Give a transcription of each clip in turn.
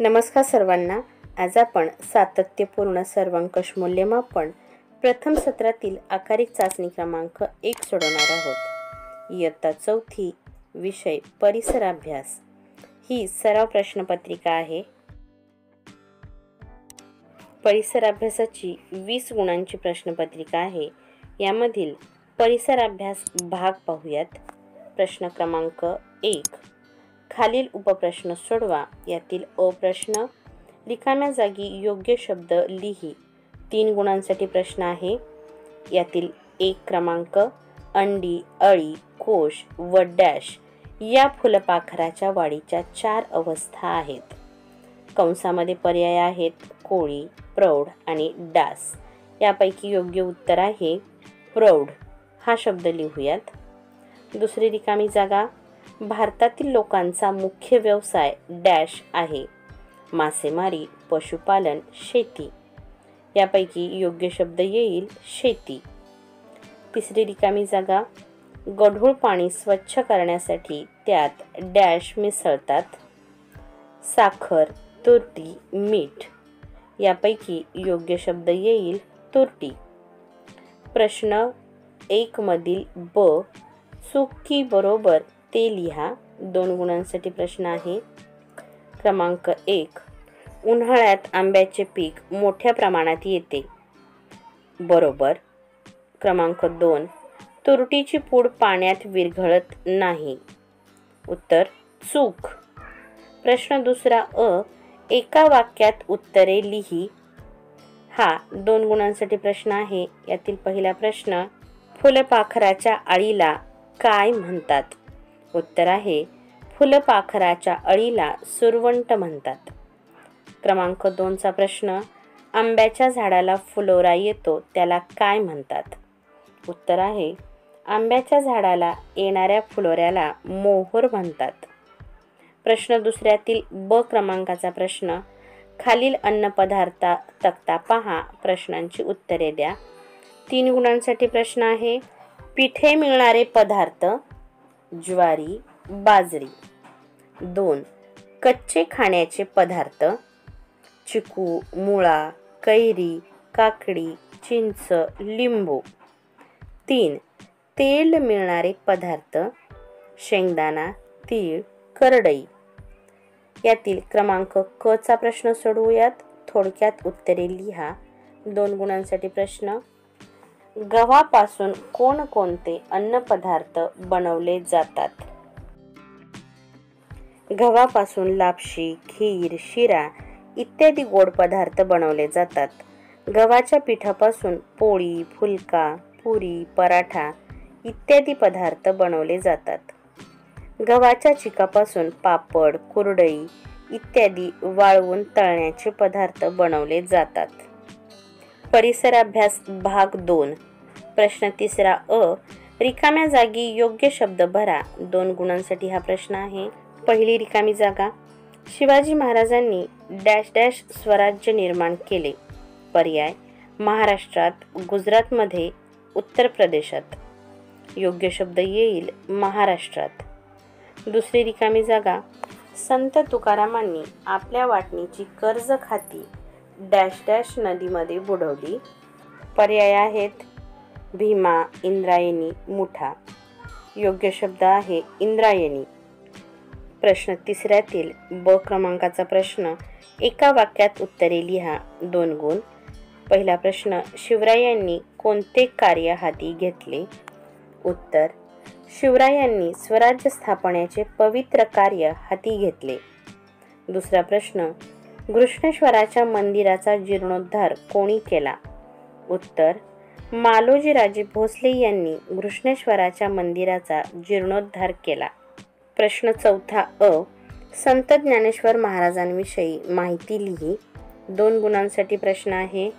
नमस्कार सर्वांना. आज आपण सातत्यपूर्ण सर्वांकश मूल्यमापन प्रथम सत्रातील आकारिक चाचणी क्रमांक एक सोडवणार आहोत. इयत्ता चौथी विषय परिसराभ्यास. ही सराव प्रश्नपत्रिका आहे. परिसराभ्यासाची वीस गुणांची प्रश्नपत्रिका आहे. यामधील परिसराभ्यास भाग पाहूयात. प्रश्न क्रमांक एक. खालील उपप्रश्न सोडवा. यातील अ प्रश्न रिकाम्या जागी योग्य शब्द लिही. तीन गुणांसाठी प्रश्न आहे. यातील एक क्रमांक अंडी अळी कोश व डॅश या फुलपाखराच्या वाढीच्या चार अवस्था आहेत. कंसामध्ये पर्याय आहेत. कोळी प्रौढ आणि डास. यापैकी योग्य उत्तर आहे. प्रौढ. हा शब्द लिहूयात. दुसरी रिकामी जागा. भारतातील लोकांचा मुख्य व्यवसाय डॅश आहे. मासेमारी पशुपालन शेती. यापैकी योग्य शब्द येईल शेती. तिसरी रिकामी जागा गढूळ पाणी स्वच्छ करण्यासाठी त्यात डॅश मिसळतात. साखर तुरटी मीठ. यापैकी योग्य शब्द येईल तुरटी. प्रश्न एकमधील ब चुकी बरोबर ते लिहा. दोन गुणांसाठी प्रश्न आहे. क्रमांक एक. उन्हाळ्यात आंब्याचे पीक मोठ्या प्रमाणात येते. बरोबर. क्रमांक दोन. तुरटीची पूड पाण्यात विरघळत नाही. उत्तर चूक. प्रश्न दुसरा अ. एका वाक्यात उत्तरे लिही. हा दोन गुणांसाठी प्रश्न आहे. यातील पहिला प्रश्न फुलपाखराच्या आळीला काय म्हणतात? उत्तर आहे फुलपाखराच्या अळीला सुरवंट म्हणतात. क्रमांक दोनचा प्रश्न आंब्याच्या झाडाला फुलोरा येतो त्याला काय म्हणतात? उत्तर आहे आंब्याच्या झाडाला येणाऱ्या फुलोऱ्याला मोहोर म्हणतात. प्रश्न दुसऱ्यातील ब क्रमांकाचा प्रश्न खालील अन्नपदार्थ तक्ता पहा प्रश्नांची उत्तरे द्या. तीन गुणांसाठी प्रश्न आहे पिठे मिळणारे पदार्थ ज्वारी बाजरी. दोन कच्चे खाण्याचे पदार्थ. चिकू मुळा कैरी काकडी चिंच लिंबू. तीन तेल मिळणारे पदार्थ. शेंगदाणा तीळ करडई. यातील क्रमांक क चा प्रश्न सोडवूयात. थोडक्यात उत्तरे लिहा. दोन गुणांसाठी प्रश्न. गव्हापासून कोणकोणते अन्नपदार्थ बनवले जातात? गव्हापासून लापशी खीर शिरा इत्यादी गोड पदार्थ बनवले जातात. गव्हाच्या पिठापासून पोळी फुलका पुरी पराठा इत्यादी पदार्थ बनवले जातात. गव्हाच्या चिकापासून पापड कुरडई इत्यादी वाळवून तळण्याचे पदार्थ बनवले जातात. परिसराभ्यास भाग दोन. प्रश्न तिसरा अ. रिकाम्या जागी योग्य शब्द भरा. दोन गुणांसाठी हा प्रश्न आहे. पहिली रिकामी जागा. शिवाजी महाराजांनी डॅश डॅश स्वराज्य निर्माण केले. पर्याय. महाराष्ट्रात गुजरातमध्ये उत्तर प्रदेशात योग्य शब्द येईल महाराष्ट्रात. दुसरी रिकामी जागा. संत तुकारामांनी आपल्या वाटणीची कर्ज खाती डॅश डॅश नदीमध्ये बुडवली. पर्याय आहेत. भीमा इंद्रायणी मुठा. योग्य शब्द आहे इंद्रायणी. प्रश्न तिसऱ्यातील ब क्रमांकाचा प्रश्न. एका वाक्यात उत्तरे लिहा. दोन गुण. पहिला प्रश्न शिवरायांनी कोणते कार्य हाती घेतले? उत्तर शिवरायांनी स्वराज्य स्थापण्याचे पवित्र कार्य हाती घेतले. दुसरा प्रश्न घृष्णेश्वराच्या मंदिराचा जीर्णोद्धार कोणी केला? उत्तर मालोजीराजे भोसले यांनी घृष्णेश्वराच्या मंदिराचा जीर्णोद्धार केला. प्रश्न चौथा अ संत ज्ञानेश्वर महाराजांविषयी माहिती लिही. दोन गुणांसाठी प्रश्न आहे.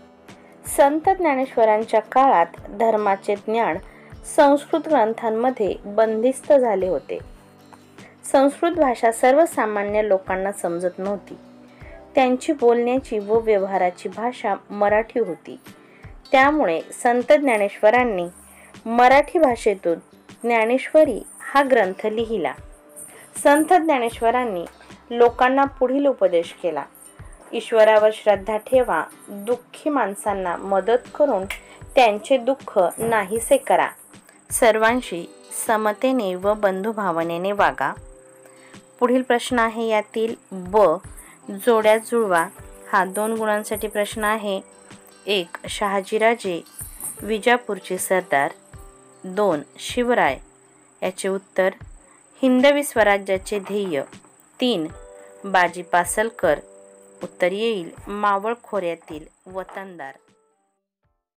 संत ज्ञानेश्वरांच्या काळात धर्माचे ज्ञान संस्कृत ग्रंथांमध्ये बंदिस्त झाले होते. संस्कृत भाषा सर्वसामान्य लोकांना समजत नव्हती. त्यांची बोलण्याची व व्यवहाराची भाषा मराठी होती. त्यामुळे संत ज्ञानेश्वरांनी मराठी भाषेतून ज्ञानेश्वरी हा ग्रंथ लिहिला. संत ज्ञानेश्वरांनी लोकांना पुढील उपदेश केला. ईश्वरावर श्रद्धा ठेवा दुःखी माणसांना मदत करून त्यांचे दुःख नाहीसे करा. सर्वांशी समतेने व बंधुभावनेने वागा. पुढील प्रश्न आहे यातील ब जोड्या जुळवा. हा दोन गुणांसाठी प्रश्न आहे. एक शहाजीराजे विजापूरचे सरदार. दोन शिवराय. याचे उत्तर हिंदवी स्वराज्याचे ध्येय. तीन बाजी पासलकर. उत्तर येईल मावळ खोऱ्यातील वतनदार.